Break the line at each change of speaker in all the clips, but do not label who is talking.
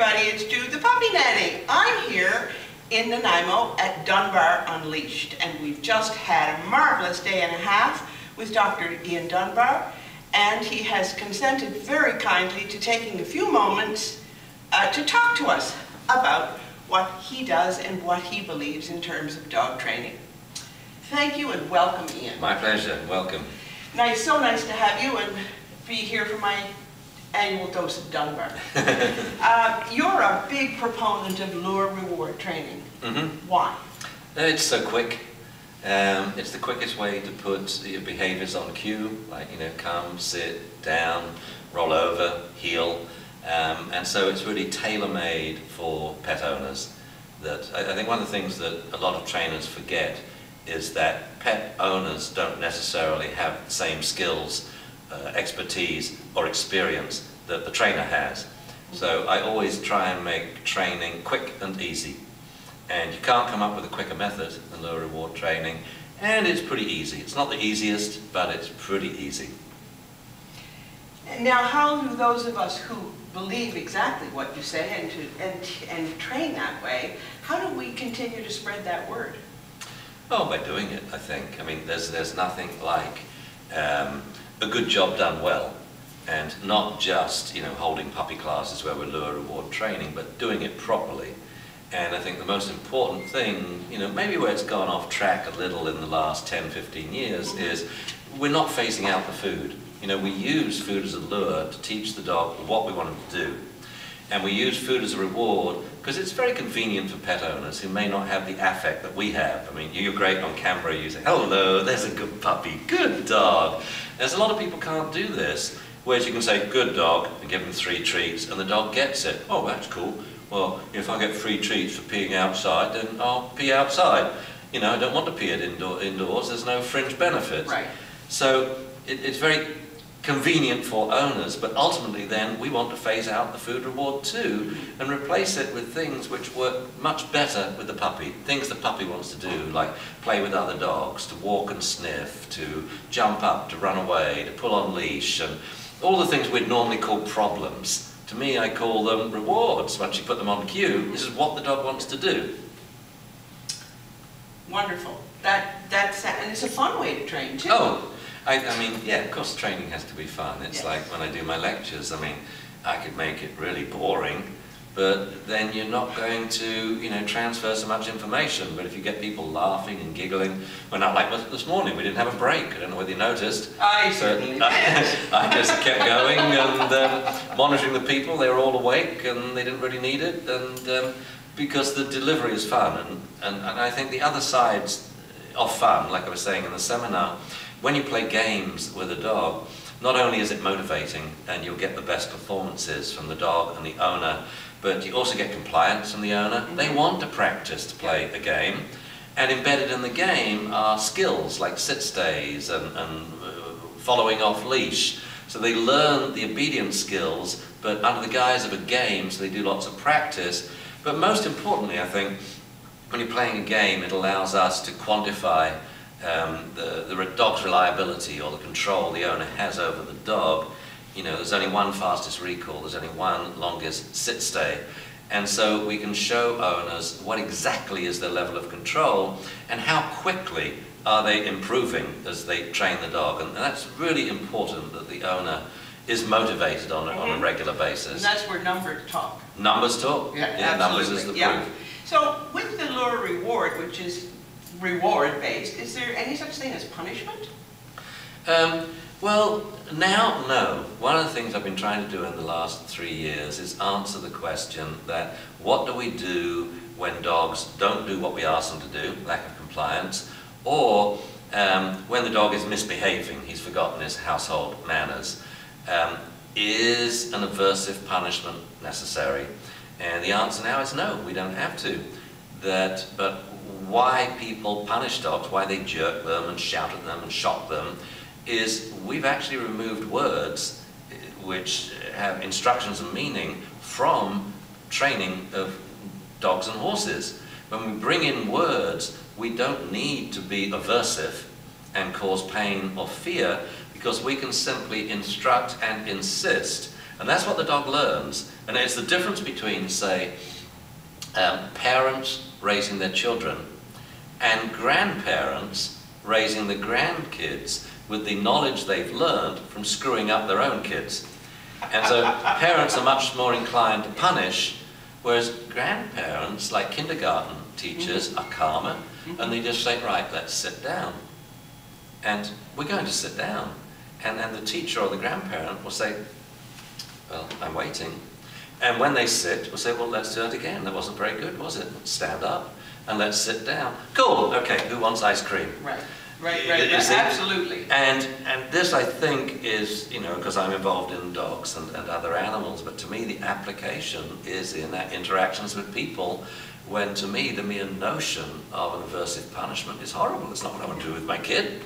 everybody, it's Jude the Puppy Nanny. I'm here in Nanaimo at Dunbar Unleashed, and we've just had a marvelous day and a half with Dr. Ian Dunbar, and he has consented very kindly to taking a few moments uh, to talk to us about what he does and what he believes in terms of dog training. Thank you and welcome, Ian.
My pleasure. Welcome.
Nice, so nice to have you and be here for my annual dose of Dunbar. uh, you're a big proponent of lure reward training.
Mm -hmm.
Why?
It's so quick. Um, it's the quickest way to put your behaviors on cue, like, you know, come, sit, down, roll over, heel. Um, and so it's really tailor-made for pet owners. That I, I think one of the things that a lot of trainers forget is that pet owners don't necessarily have the same skills uh, expertise or experience that the trainer has. So I always try and make training quick and easy. And you can't come up with a quicker method than lure reward training. And it's pretty easy. It's not the easiest, but it's pretty easy.
Now, how do those of us who believe exactly what you say and, to, and, and train that way, how do we continue to spread that word?
Oh, by doing it, I think. I mean, there's, there's nothing like um, a good job done well. And not just you know holding puppy classes where we're lure reward training but doing it properly. And I think the most important thing you know maybe where it's gone off track a little in the last 10 15 years is we're not phasing out the food. You know we use food as a lure to teach the dog what we want them to do. And we use food as a reward because it's very convenient for pet owners who may not have the affect that we have. I mean, you're great on camera, you say, hello, there's a good puppy, good dog. There's a lot of people can't do this, whereas you can say, good dog, and give them three treats, and the dog gets it. Oh, that's cool. Well, if I get free treats for peeing outside, then I'll pee outside. You know, I don't want to pee it indoor, indoors, there's no fringe benefit.
Right.
So it, it's very convenient for owners, but ultimately then we want to phase out the food reward too and replace it with things which work much better with the puppy. Things the puppy wants to do, like play with other dogs, to walk and sniff, to jump up, to run away, to pull on leash, and all the things we'd normally call problems. To me, I call them rewards. Once you put them on cue, this is what the dog wants to do.
Wonderful. That, that's, and it's a fun way to train too.
Oh, I, I mean, yeah, of course training has to be fun. It's yes. like when I do my lectures, I mean, I could make it really boring, but then you're not going to, you know, transfer so much information. But if you get people laughing and giggling, when not like this morning, we didn't have a break. I don't know whether you noticed.
I certainly did. I,
just kept going and um, monitoring the people. They were all awake and they didn't really need it. And um, because the delivery is fun. And, and, and I think the other sides of fun, like I was saying in the seminar, when you play games with a dog, not only is it motivating and you'll get the best performances from the dog and the owner, but you also get compliance from the owner. They mm-hmm. want to practice to play a game. And embedded in the game are skills like sit stays and, and uh, following off leash. So they learn the obedience skills, but under the guise of a game, so they do lots of practice. But most importantly, I think, when you're playing a game, it allows us to quantify um, the, the dog's reliability or the control the owner has over the dog, you know, there's only one fastest recall, there's only one longest sit stay. And so we can show owners what exactly is their level of control and how quickly are they improving as they train the dog. And that's really important that the owner is motivated on, -hmm. on a mm-hmm. regular basis.
And that's where numbers talk.
Numbers talk.
Yeah,
yeah numbers is the
yeah.
proof.
So with the lure reward, which is reward-based, is there any such thing as punishment?
Um, well, now, no. One of the things I've been trying to do in the last three years is answer the question that what do we do when dogs don't do what we ask them to do, lack of compliance, or um, when the dog is misbehaving, he's forgotten his household manners. Um, is an aversive punishment necessary? And the answer now is no, we don't have to. That, but why people punish dogs, why they jerk them and shout at them and shock them, is we've actually removed words eh, which have instructions and meaning from training of dogs and horses. When we bring in words, we don't need to be aversive and cause pain or fear because we can simply instruct and insist And that's what the dog learns. And it's the difference between, say, um, parents raising their children and grandparents raising the grandkids with the knowledge they've learned from screwing up their own kids. And so parents are much more inclined to punish, whereas grandparents, like kindergarten teachers, mm-hmm. are calmer and they mm-hmm. just say, right, let's sit down. And we're going to sit down. And then the teacher or the grandparent will say, well, I'm waiting. And when they sit, we'll say, well, let's do it again. That wasn't very good, was it? Stand up and let's sit down. Cool, okay, who wants ice cream?
Right, right, right, right, absolutely.
And, and this, I think, is, you know, because I'm involved in dogs and, and other animals, but to me, the application is in our interactions with people, when to me, the mere notion of an aversive punishment is horrible. It's not what I want to do with my kid.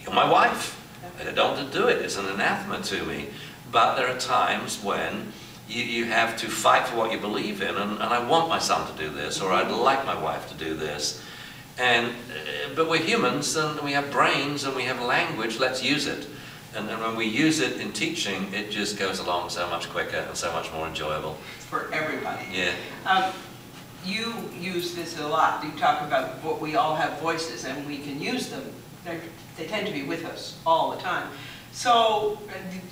You're my wife. I don't want to do it. It's an anathema to me. But there are times when you, you have to fight for what you believe in, and, and I want my son to do this, or I'd like my wife to do this. And, uh, but we're humans, and we have brains, and we have language, let's use it. And, and when we use it in teaching, it just goes along so much quicker and so much more enjoyable.
For everybody.
Yeah.
Um, you use this a lot. You talk about vo- we all have voices and we can use them. They're, they tend to be with us all the time. So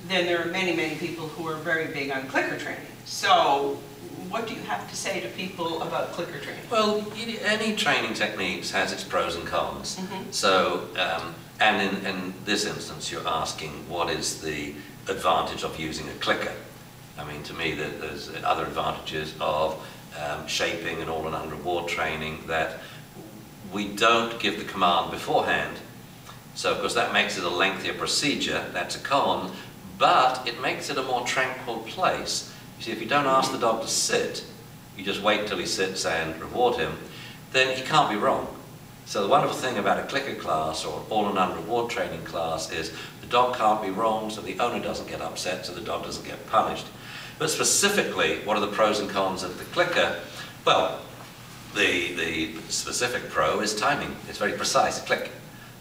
then there are many, many people who are very big on clicker training. So what do you have to say to people about clicker training?
Well, any training techniques has its pros and cons.
Mhm.
So, um, and in, in this instance, you're asking what is the advantage of using a clicker? I mean, to me, there's other advantages of um, shaping and all and unreward training that we don't give the command beforehand. So, of course, that makes it a lengthier procedure, that's a con, but it makes it a more tranquil place. You see, if you don't ask the dog to sit, you just wait till he sits and reward him, then he can't be wrong. So the wonderful thing about a clicker class or all and none reward training class is the dog can't be wrong, so the owner doesn't get upset, so the dog doesn't get punished. But specifically, what are the pros and cons of the clicker? Well, the, the specific pro is timing. It's very precise, click.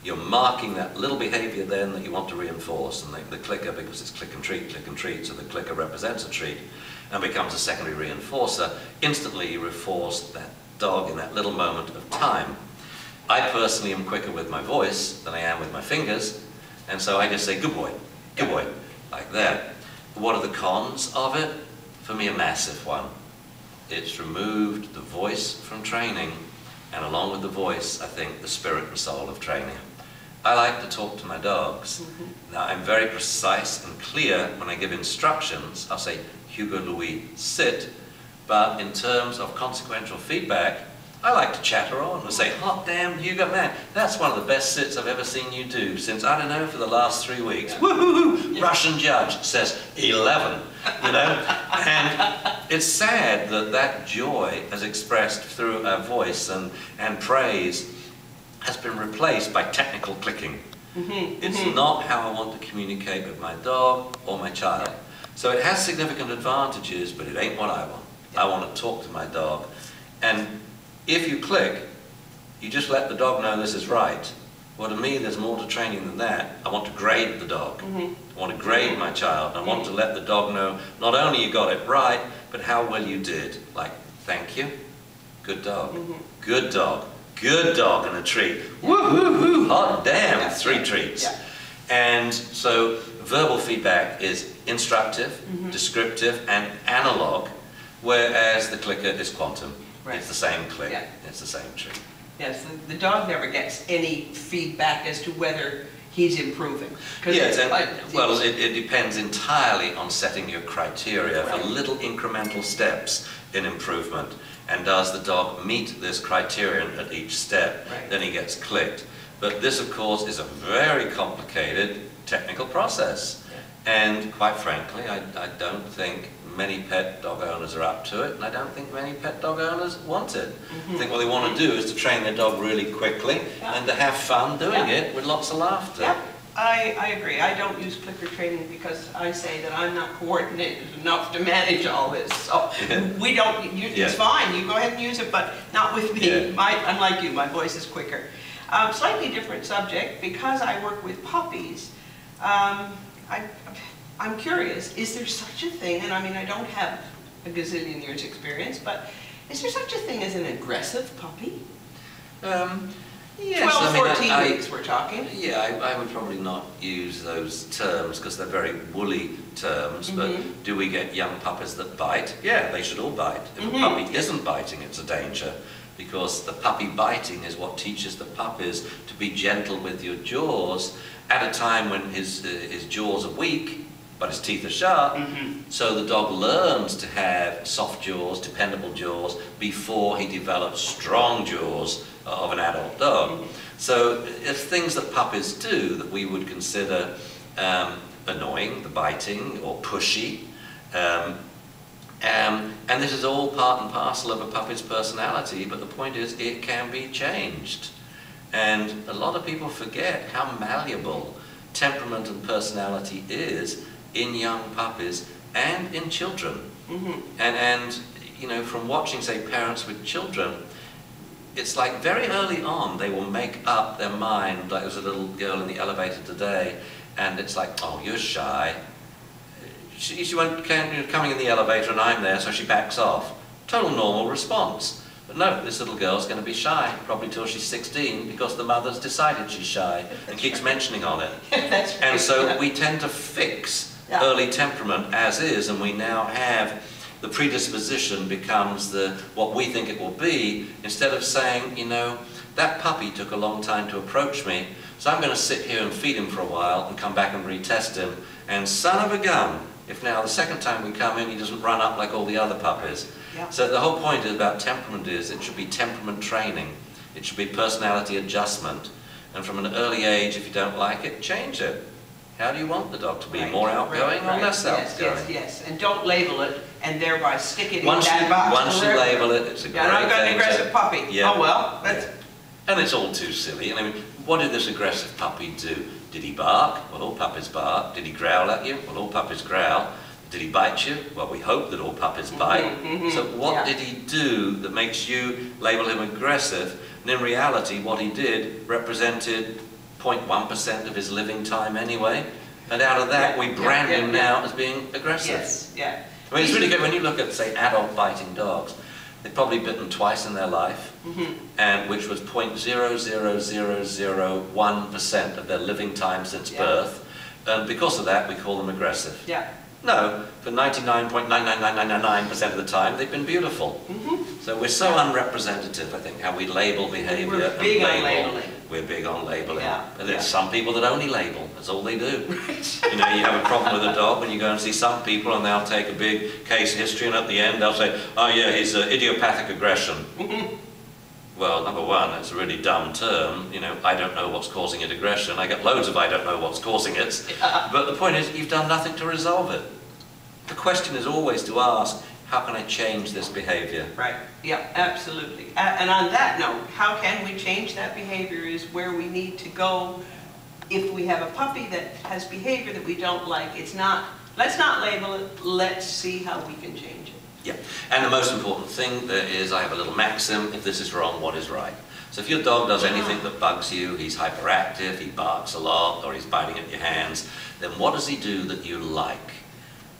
You're marking that little behavior then that you want to reinforce. And the, the clicker, because it's click and treat, click and treat, so the clicker represents a treat and becomes a secondary reinforcer. Instantly you reinforce that dog in that little moment of time. I personally am quicker with my voice than I am with my fingers, and so I just say, good boy, good boy, like that. What are the cons of it? For me, a massive one. It's removed the voice from training, and along with the voice, I think, the spirit and soul of training. I like to talk to my dogs. Mm-hmm. Now, I'm very precise and clear when I give instructions. I'll say, Hugo Louis, sit. But in terms of consequential feedback, I like to chatter on and say, hot damn, Hugo, man, that's one of the best sits I've ever seen you do since, I don't know, for the last three weeks. Woohoo! Russian judge says 11, you know? And it's sad that that joy, as expressed through a voice and, and praise, has been replaced by technical clicking. Mm-hmm, it's mm-hmm. not how I want to communicate with my dog or my child. So it has significant advantages, but it ain't what I want. I want to talk to my dog. And if you click, you just let the dog know this is right. Well, to me, there's more to training than that. I want to grade the dog. Mm-hmm. I want to grade my child. I want to let the dog know not only you got it right, but how well you did. Like, thank you, good dog, good dog, good dog, and a treat. Woo-hoo-hoo, hot damn, three treats. And so verbal feedback is instructive,
Mm-hmm.
descriptive, and analog, whereas the clicker is quantum.
Right.
It's the same click,
Yeah.
it's the same treat.
Yes, the, the dog never gets any feedback as to whether he's improving.
Yes,
like-
and, well, it, it depends entirely on setting your criteria for little incremental steps in improvement. And does the dog meet this criterion at each step?
Right.
Then he gets clicked. But this, of course, is a very complicated technical process. And quite frankly, I, I don't think many pet dog owners are up to it, and I don't think many pet dog owners want it. Mm-hmm. I think what they want to do is to train their dog really quickly
Yeah.
and to have fun doing
Yeah.
it with lots of laughter.
Yep, I, I agree. I don't use clicker training because I say that I'm not coordinated enough to manage all this. So we don't, you,
Yeah.
it's fine, you go ahead and use it, but not with me.
Yeah.
My, unlike you, my voice is quicker. Um, slightly different subject, because I work with puppies, um, I, I'm curious, is there such a thing, and I mean, I don't have a gazillion years' experience, but is there such a thing as an aggressive puppy?
Um, yes,
12,
I mean,
14
I,
weeks, we're talking.
Yeah, I, I would probably not use those terms because they're very woolly terms.
Mhm.
But do we get young puppies that bite? Yeah, they should all bite. If
Mhm.
a puppy isn't biting, it's a danger because the puppy biting is what teaches the puppies to be gentle with your jaws at a time when his uh, his jaws are weak, but his teeth are sharp.
Mhm.
So the dog learns to have soft jaws, dependable jaws, before he develops strong jaws of an adult dog. So it's things that puppies do that we would consider um, annoying, the biting, or pushy. Um, um, and this is all part and parcel of a puppy's personality, but the point is it can be changed. And a lot of people forget how malleable temperament and personality is in young puppies and in children.
Mhm.
And, and, you know, from watching, say, parents with children, it's like very early on they will make up their mind. Like there was a little girl in the elevator today, and it's like, oh, you're shy. She, she went coming in the elevator, and I'm there, so she backs off. Total normal response. But no, this little girl's going to be shy, probably till she's 16, because the mother's decided she's shy and keeps mentioning on it. And so we tend to fix
Yeah.
early temperament as is, and we now have the predisposition becomes the what we think it will be, instead of saying, you know, that puppy took a long time to approach me, so I'm going to sit here and feed him for a while and come back and retest him. And son of a gun, if now the second time we come in he doesn't run up like all the other puppies.
Yeah.
So the whole point is about temperament is it should be temperament training. It should be personality adjustment. And from an early age, if you don't like it, change it. How do you want the dog to be?
Right,
More
right,
outgoing or
right.
less
yes,
outgoing?
Yes, yes, and don't label it and thereby stick it
Once
in
you,
that box.
once you label it, it's a great
I've got an aggressive
to-
puppy.
Yeah.
Oh, well, that's,
And it's all too silly. And I mean, what did this aggressive puppy do? Did he bark? Well, all puppies bark. Did he growl at you? Well, all puppies growl. Did he bite you? Well, we hope that all puppies bite.
mhm,
So what
yeah.
did he do that makes you label him aggressive? And in reality, what he did represented 0.1% of his living time anyway. And out of that,
Yeah,
we brand
yeah,
him
yeah.
now as being aggressive.
yes, yeah.
I mean, it's really good when you look at, say, adult biting dogs. They've probably bitten twice in their life,
Mhm.
and which was 0.00001% of their living time since
Yeah.
birth. And because of that, we call them aggressive.
Yeah.
No, for 99.99999% of the time, they've been beautiful.
Mhm.
So we're so unrepresentative, I think, how we label behavior.
We're
and
big on
label. We're big on labeling.
Yeah,
And there's
yeah.
some people that only label. That's all they do. You know, you have a problem with a dog when you go and see some people and they'll take a big case history and at the end they'll say, oh yeah, he's uh, idiopathic aggression. Well, number one, that's a really dumb term. You know, I don't know what's causing it aggression. I get loads of I don't know what's causing it. But the point is, you've done nothing to resolve it. The question is always to ask, how can I change this behavior?
Right, yeah, absolutely. And on that note, how can we change that behavior is where we need to go if we have a puppy that has behavior that we don't like. It's not, let's not label it, let's see how we can change it.
Yeah, and the most important thing there is I have a little maxim, if this is wrong, what is right? So if your dog does anything that bugs you, he's hyperactive, he barks a lot, or he's biting at your hands, then what does he do that you like?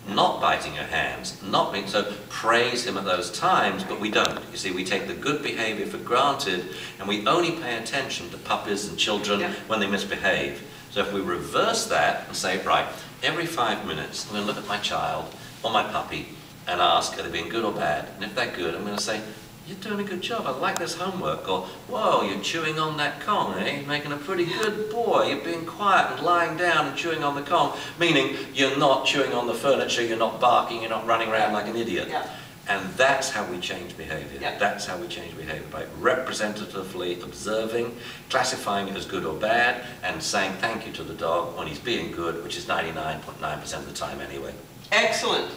Not biting your hands, not being, so praise him at those times, but we don't. You see, we take the good behavior for granted, and we only pay attention to puppies and children
Yeah.
when they misbehave. So if we reverse that and say, right, every five minutes, I'm going to look at my child or my puppy and ask, are they being good or bad? And if they're good, I'm going to say, you're doing a good job, I like this homework. Or, whoa, you're chewing on that Kong, eh? You're making a pretty good boy. You're being quiet and lying down and chewing on the Kong. Meaning, you're not chewing on the furniture, you're not barking, you're not running around like an idiot.
Yeah.
And that's how we change behavior.
Yeah.
That's how we change behavior, by representatively observing, classifying it as good or bad, and saying thank you to the dog when he's being good, which is 99.9% of the time anyway.
Excellent.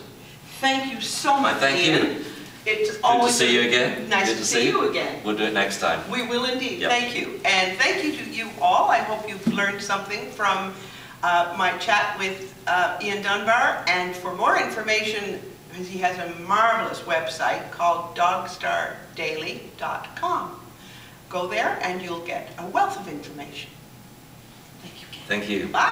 Thank you so much,
thank
Ian.
you.
It's
Good to see you again.
Nice
Good
to see you again.
We'll do it next time.
We will indeed,
Yep.
thank you. And thank you to you all. I hope you've learned something from uh, my chat with uh, Ian Dunbar. And for more information, he has a marvelous website called dogstardaily.com. Go there and you'll get a wealth of information. Thank you, Ken.
Thank you.
Bye.